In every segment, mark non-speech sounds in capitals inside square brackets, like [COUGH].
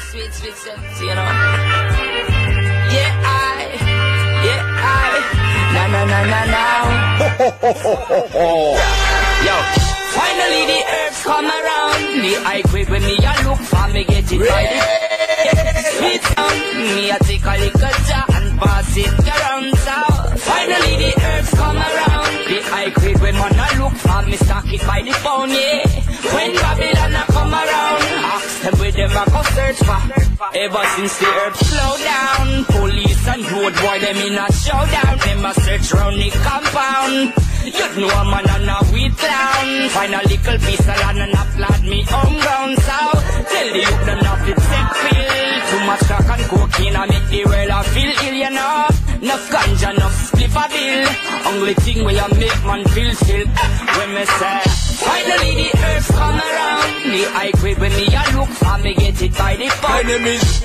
sweet, sweet sense, you know. Yeah, I, yeah, I, na na na na now. [LAUGHS] Yo, finally the herbs come around. The high grade when me a look for me get it by the sweet sound. Me a take a little jar and pass it around. So finally the herbs come around. The high grade when man a look for me stock it by the pound, yeah. When Babylon a come around, them where them a go search for. Ever since the earth slow down, police and road boy them in a showdown. Them a search round the compound. You'd know a man and a weed clown. Find a little piece of land and a plant me home ground. So tell the youth them not to take pill. Too much crack and cocaine I make the world a feel ill, you know. Enough ganja, enough spliff a bill. Only thing where you make man feel still. When me say, finally the earth come around. The high grade when me a look for me get it by the My name is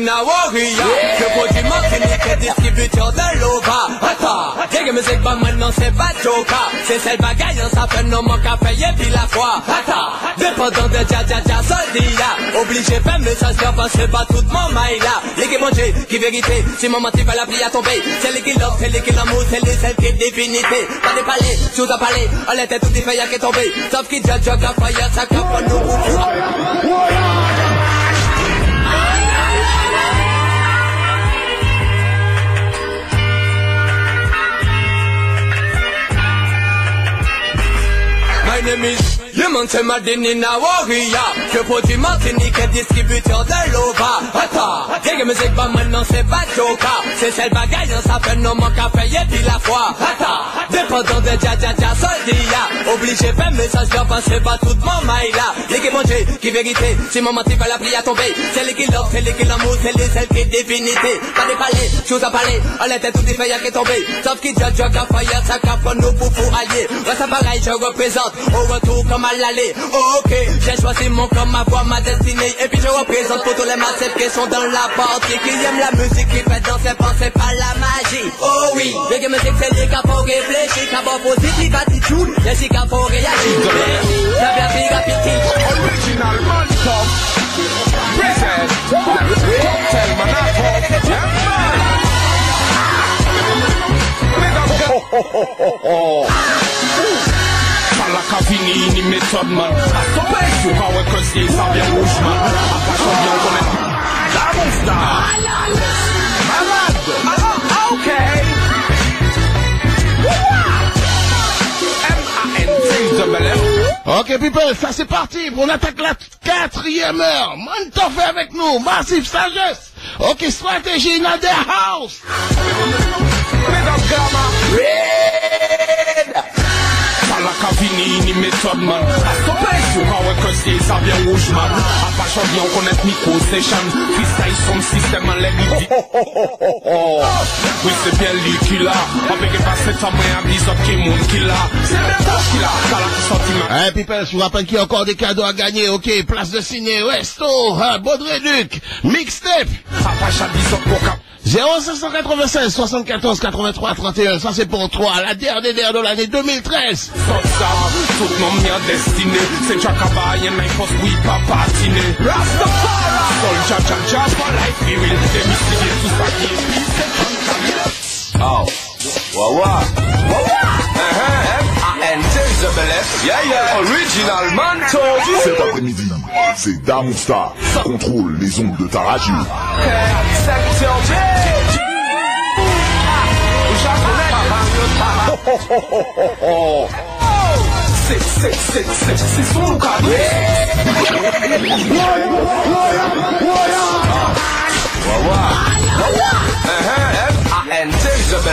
Nawaria Je produis Martinique et distributeur de l'OVA. Attends, Reggae musique bah maintenant c'est pas Joker. C'est celle bagaille, ça fait non manque à payer puis la foi. Attends, dépendant de Dja Dja Dja Soldia Obligé faire message faire passer pas tout mon mail là. Les qui vérité, si mon mentif va la pluie à tomber C'est les l'offre, c'est les qui l'amour, c'est les celles qui divinité Pas palais, sous palais, qui est Sauf Fire, ça nous My name is Lemon Semadini Nawaria Je produis Martinique distributeur de l'OVA Attends, Reggae musique bah maintenant c'est pas Joker. C'est celle bagaille, ça fait non manque à payer puis la foi. Attends, dépendant de Dja Dja Dja Soldia Obligé faire message leur passer pas tout mon mail là. Qui manger, qui vérité, si mon mentif va la pluie tomber C'est les qui l'offre, c'est les qui l'amour, c'est les celles qui divinité Pas des palais, chose à parler, on était toutes des feuilles qui tombé Sauf qui Dja Dja Dja Fire, ça capte nous pour fou alliés. Ouais pareil, je représente. Au retour comme Ok, j'ai choisi mon camp, ma voix, ma destinée. Et puis je représente pour tous les massifs qui sont dans la partie. Qui aiment la musique, qui fait danser, penser pas la magie. Oh oui, reggae musique c'est les gars faut réfléchir D'abord positive attitude, les qu'il faut réagir. Ça vient big appétit Original come Present. Cocktail man I come Yeah man man A stopper Faut pas ouais que c'est ça vient rouge man A pas combien on connaît La monstar Malade Ah, Ok M-A-N-T double M Ok, people, ça c'est parti. On attaque la quatrième heure. Monte fait avec nous. Massive sagesse. Ok, stratégie in the house. Falaka fini ni méthode man. A stopper Faut pas ouais que c'est ça vient rouge man. A pas combien on connaît Nico Session Freestyle son système en l'air il dit Oui c'est bien lui qui l'a. Avec pas cette femme et un bisou qui est mon qui l'a. C'est bien toi qui l'a. Falaka sorti man Hey, people, je vous rappelle qu'il y a encore des cadeaux à gagner. Ok, place de ciné, resto, hein, Baudre-Duc, mixtape. Papa chat bisou pour cap 0596 74 83 31, ça c'est pour toi, la dernière de l'année 2013. Stop Tout nom mien destiné C'est Jacaba Y'en a post oui pas patiné Rastafari Sol ja ja ja For life we will Démystifier tout ça qui est pire C'est Oh, Wawa. M-A-N-T, double F. Yeah, yeah. Original man told you. Cet après-midi, c'est Damon Star qui contrôle les ondes de ta radio. Secteur J. C'est, son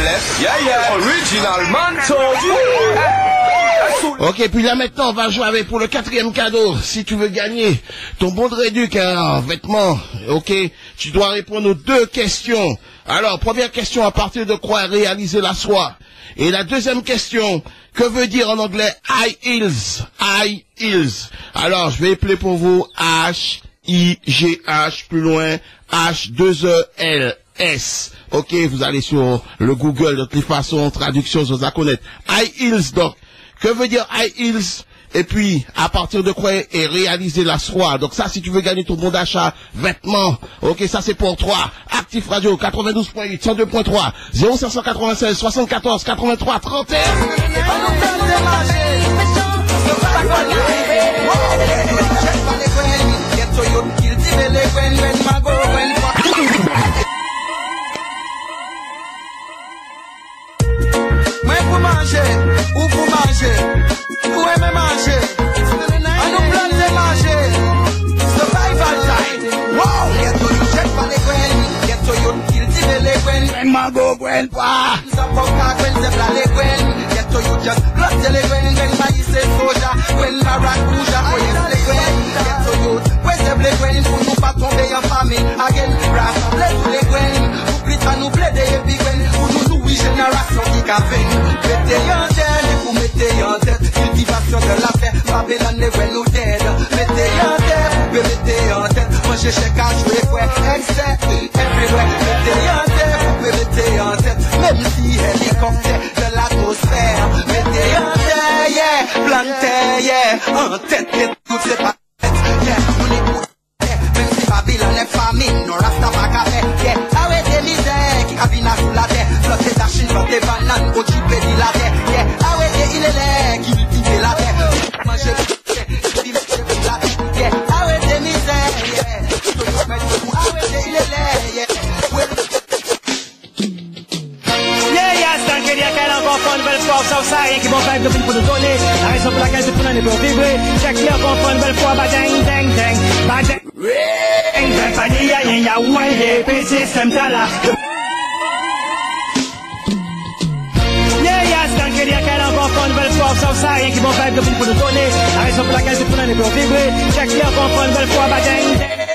F. Yeah, yeah. Original man told you. Ok, puis là maintenant, on va jouer avec pour le quatrième cadeau. Si tu veux gagner ton bon de réduc en vêtements, ok, tu dois répondre aux deux questions. Alors, première question, à partir de quoi réaliser la soie? Et la deuxième question, que veut dire en anglais high heels? High heels. Alors, je vais appeler pour vous H, I, G, H, plus loin, H, 2, E, L, S. Ok, vous allez sur le Google, de toute façon, traduction, vous allez connaître. High heels, donc. Que veut dire high heels? Et puis à partir de quoi est réalisé la soie? Donc ça, si tu veux gagner ton bon d'achat, vêtements, ok, ça c'est pour toi. Actif Radio 92.8, 102.3, 0596 74 83 31. Mwen pou manje, ou pou manje Ou eme manje An nou plante manje Survival time. Wow. Get to you check pa le gwen. Get to you kill ti ve le gwen Gwen mago, gwen pa. Sa poka gwen se pla le gwen. Get to you just blotte le gwen. Gwen pa yi se soja Gwen maracuja O yes le gwen. Get to you. Kwe se ble gwen Pou nou pa tombe yon fami Again Rassemble tout le gwen. Pou plita nou ple de epi gwen. Pou nou génération qui a fait Mettez en tête, vous mettez en tête. Cultivation de la paix, Babylone est well nous dead Mettez en tête, vous mettez en tête. Manger chèque à jouer, ouais, Everywhere, mettez en tête, vous mettez en tête. Même si hélicoptère de l'atmosphère. Mettez en tête, yeah, plantez, yeah. En tête, et tout c'est pas Yeah, on est famine, non rasta pas faire, yeah. Ah ouais, des misères qui cabinent sous la terre. Flotter ta chine, flotter banane, au chip et la terre, yeah. Ah ouais, il est là, qui la terre. Manger, yeah, la terre, yeah. Ah ouais, des misères, yeah. Ah ouais, il est là, yeah. C'est qui vont faire de pour nous donner. La raison pour laquelle c'est vibrer. Fun, belle fois, bah, dang, dang, dang, bah, dang. Pas dit, y'a, y'a, ouais, les système, t'as là. Un crédit à quel encore fun, belle fois, ça, ça, rien qui vont faire de pour nous donner. La raison pour laquelle c'est pour nous pour vibrer. Check encore fun, belle fois, bah, dang, dang.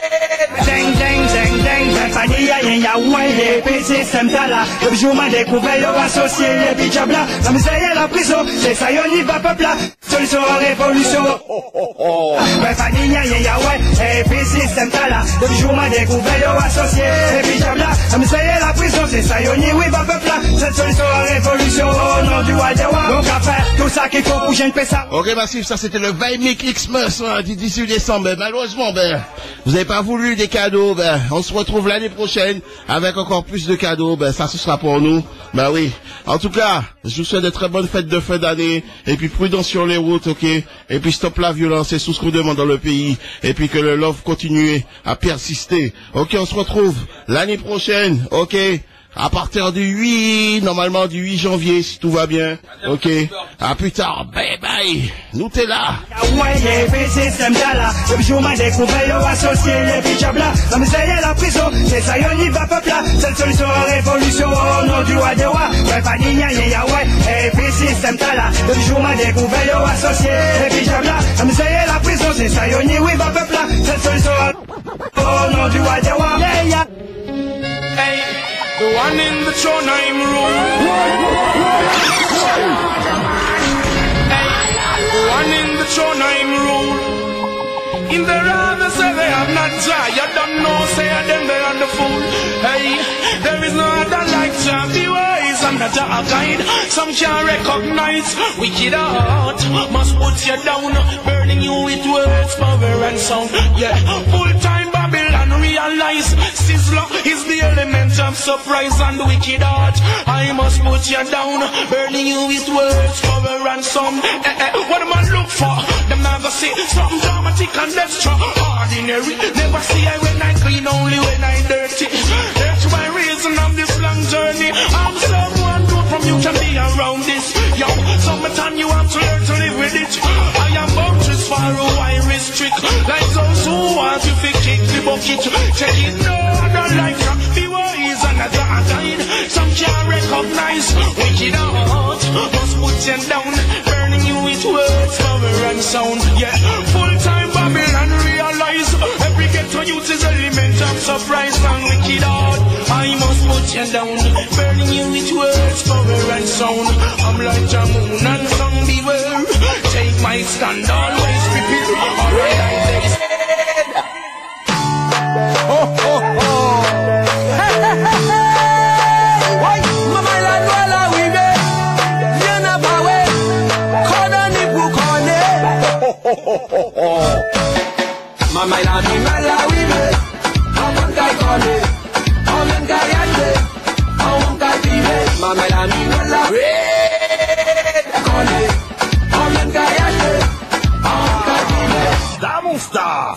Deng, deng, deng, deng, deng, pas dit y'a y'a ouais, les t'as là. Le jour m'a découvert, y'a associé, les bitches là. La misère, y'a la prison, c'est ça, y'en y va, peuple là. Solution, révolution. Ouais, pas dit y'a y'a ouais, les t'as là. Le jour m'a découvert, y'a associé, les bitches là. La misère, y'a la prison, c'est ça, y'en y va, peuple. Cette solution, révolution, au nom du. Donc, faire tout ça qu'il faut pour. Ok, Massif, ça c'était le Vaimic Xmas hein, du 18 décembre. Ben, malheureusement, ben, vous n'avez pas voulu des cadeaux. Ben, on se retrouve l'année prochaine avec encore plus de cadeaux. Ben, ça, ce sera pour nous. Ben oui. En tout cas, je vous souhaite de très bonnes fêtes de fin d'année. Et puis, prudence sur les routes, ok? Et puis, stop la violence, c'est tout ce qu'on demande dans le pays. Et puis, que le love continue à persister. Ok, on se retrouve l'année prochaine, ok? À partir du 8, normalement du 8 janvier, si tout va bien. Ok. À plus tard. Bye bye. Nous t'es là. The one in the throne I'm. Hey, the one in the throne I'm. In the rather say they have not tried. You don't know, say them they are the fool. Hey, there is no other like Jah. The ways under Jah guide. Some can't recognize wicked heart. Must put you down, burning you with words, power and sound. Yeah, full time realize Sizzler is the element of surprise and wicked heart. I must put you down, burning you with words, for and sound. Eh, eh, what am I look for? Them never see something dramatic and extra Ordinary Never see I when I clean, only when I dirty. That's my reason of this long journey. I'm someone good from you can be around this. The bucket. Check it no other life. The ways another guide. Some can't recognize wicked heart. Must put you down, burning you with words, power and sound. Yeah, full time Babylon realize every ghetto youth is element of surprise and wicked heart. I must put you down, burning you with words, power and sound. I'm like a moon and sun beware. Take my stand, always prepare. Alright, I Mama ila ni mela wibe Awan kai kone Awan kai yande Awan kai pibe Mama ila ni mela Kone Awan kai yande Awan kai pibe Damu star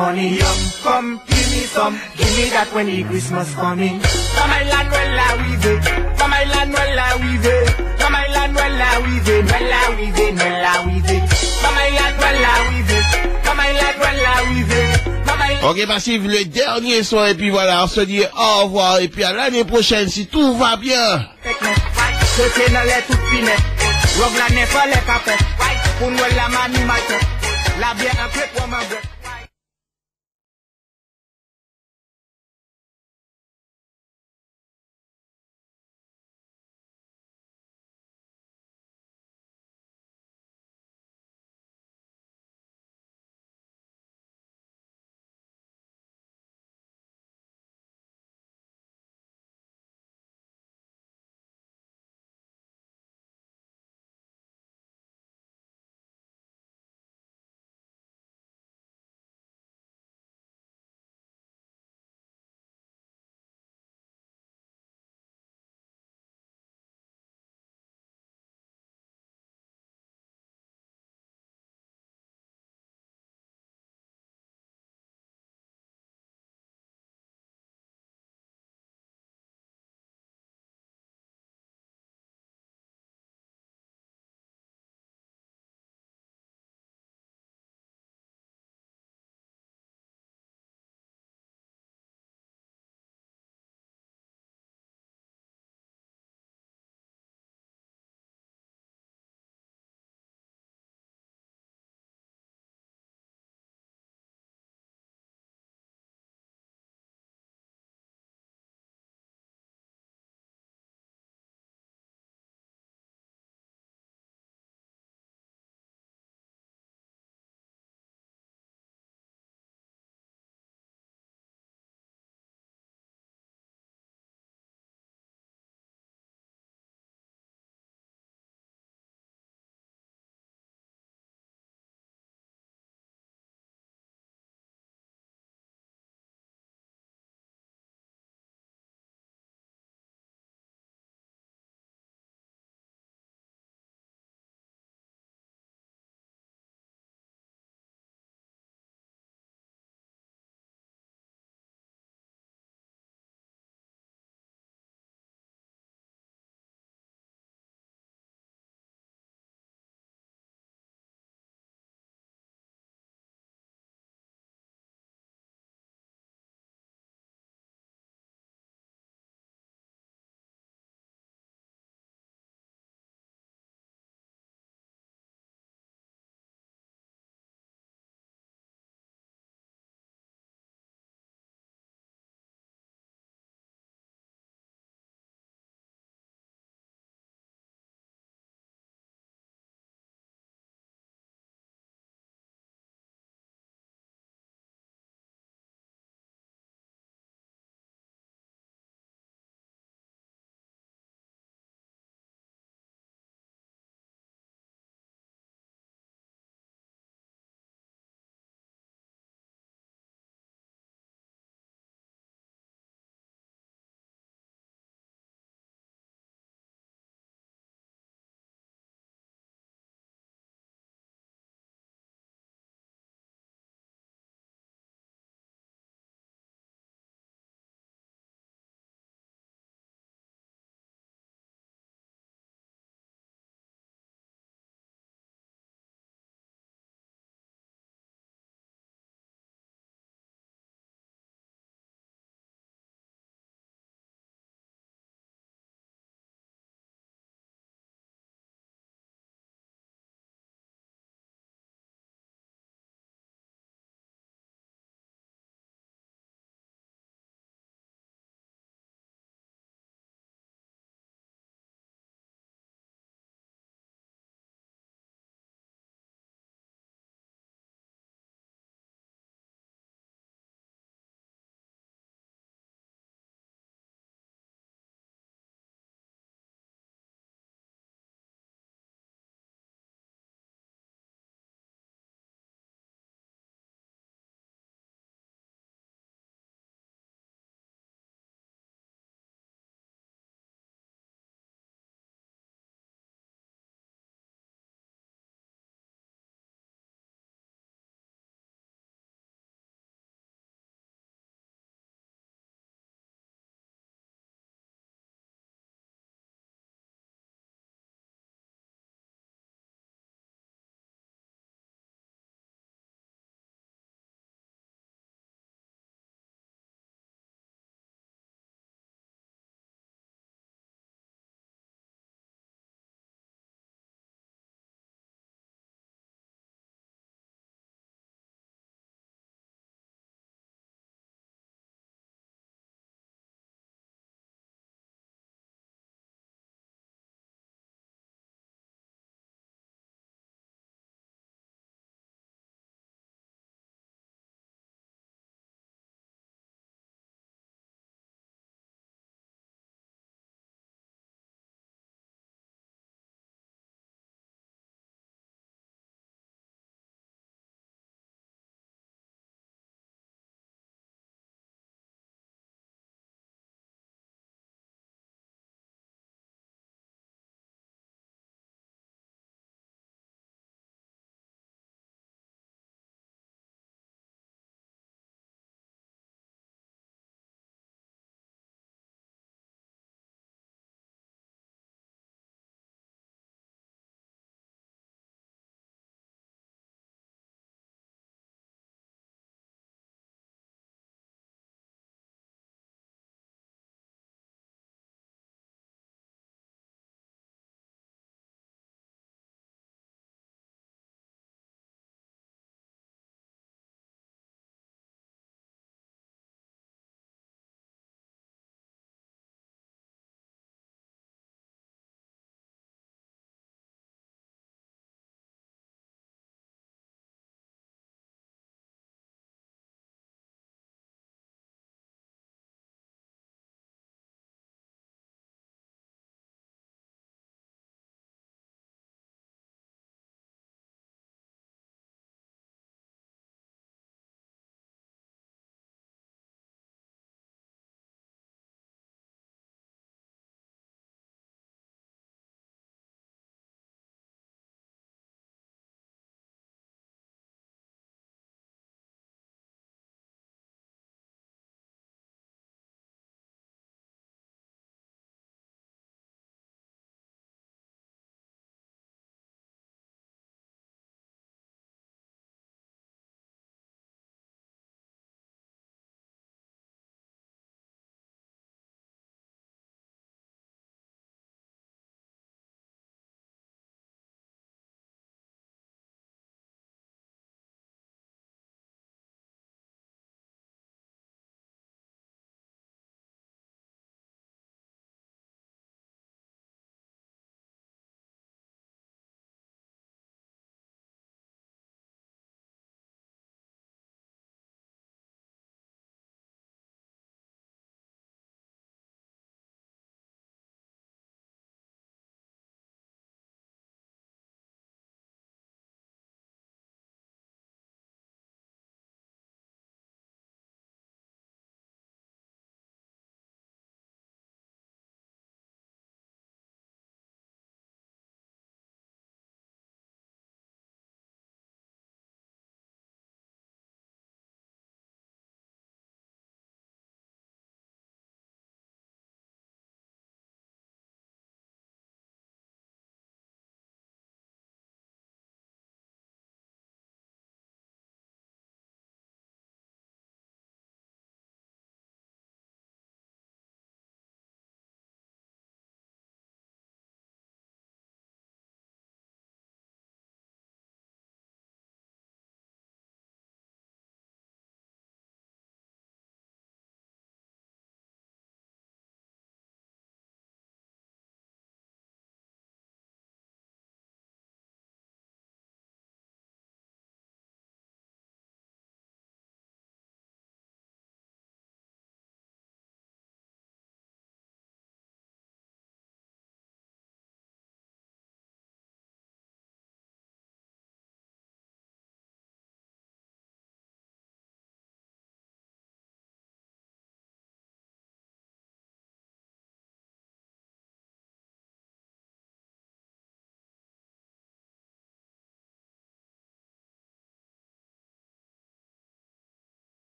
money. Yum, come give me some. Give me that when the Christmas coming. Come. Come. Come. Come. Come la Ok, Massive, le dernier son, et puis voilà, on se dit au revoir, et puis à l'année prochaine, si tout va bien. Rog la ne kape la mani La an man